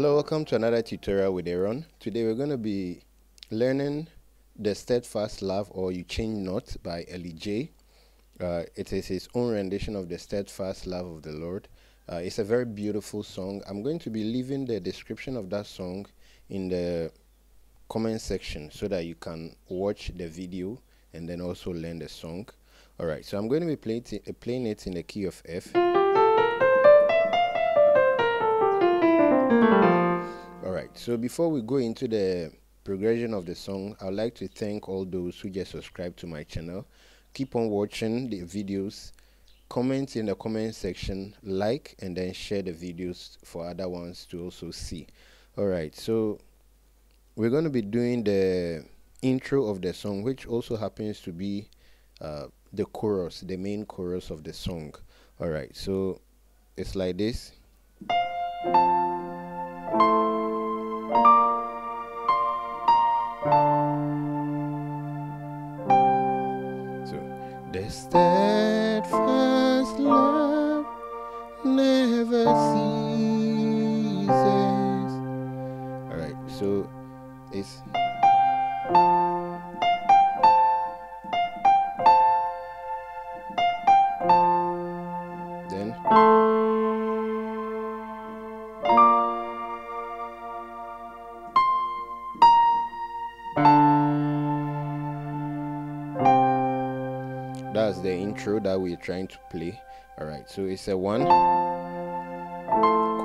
Hello, welcome to another tutorial with Aaron. Today we're going to be learning the Steadfast Love or You Change Not by Eli J. Uh, it is his own rendition of the Steadfast Love of the Lord. Uh, it's a very beautiful song. I'm going to be leaving the description of that song in the comment section so that you can watch the video and then also learn the song. Alright, so I'm going to be play playing it in the key of F. so before we go into the progression of the song, I'd like to thank all those who just subscribed to my channel. Keep on watching the videos, comment in the comment section, like, and then share the videos for other ones to also see. Alright, so we're going to be doing the intro of the song, which also happens to be uh, the chorus, the main chorus of the song. Alright, so it's like this. Never ceases. Alright, so it's then that's the intro that we're trying to play all right so it's a one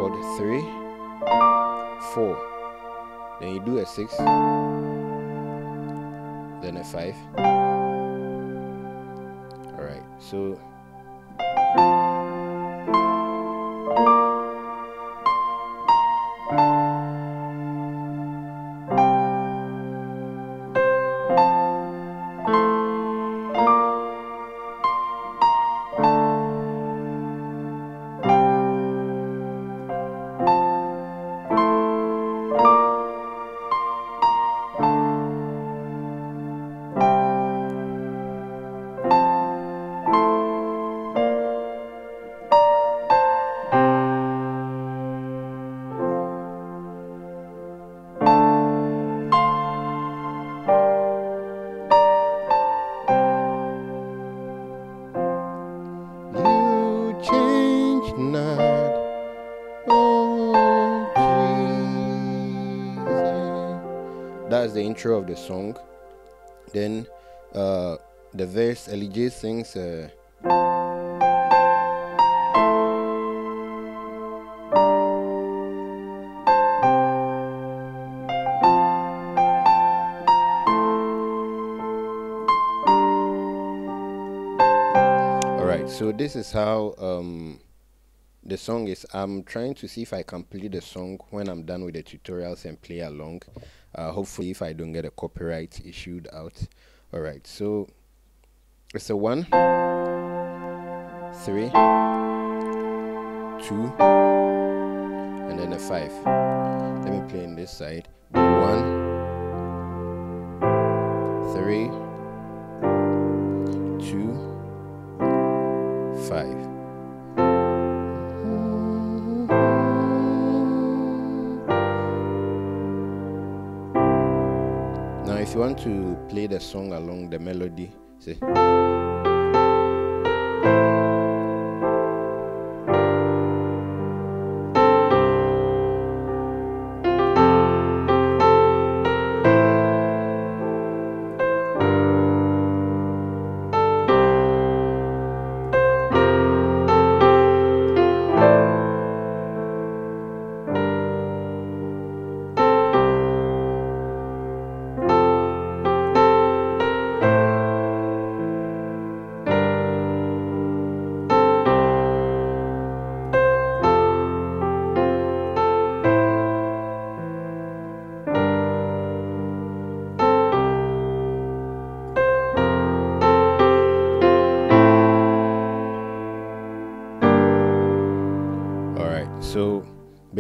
chord three four. Then you do a six then a five. All right so the intro of the song then uh, the verse Eli J sings uh, all right so this is how um, the song is. I'm trying to see if i can play the song when i'm done with the tutorials and play along uh, hopefully if i don't get a copyright issued out. All right so it's a one three two and then a five. Let me play in this side. One three two five if you want to play the song along the melody, say.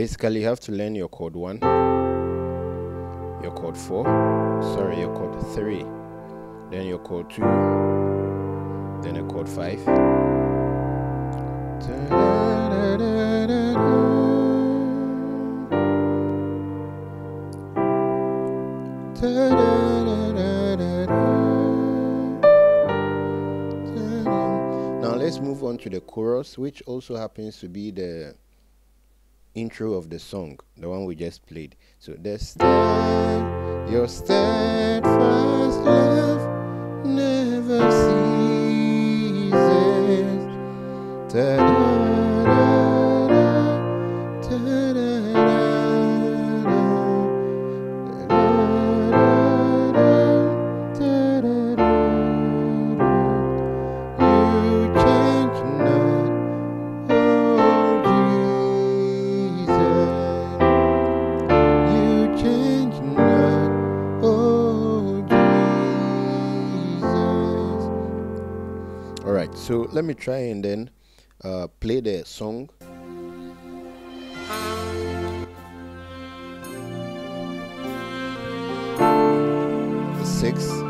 basically you have to learn your chord 1 your chord 4 sorry your chord 3 then your chord 2 then a chord 5 now let's move on to the chorus which also happens to be the intro of the song, the one we just played. So there's stead, your steadfast love never ceases. Ta-da. So let me try and then uh, play the song. Six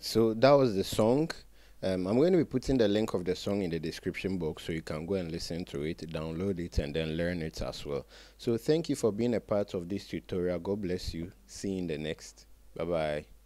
right so that was the song. Um, i'm going to be putting the link of the song in the description box so you can go and listen to it download it and then learn it as well. So thank you for being a part of this tutorial. God bless you. See you in the next. Bye bye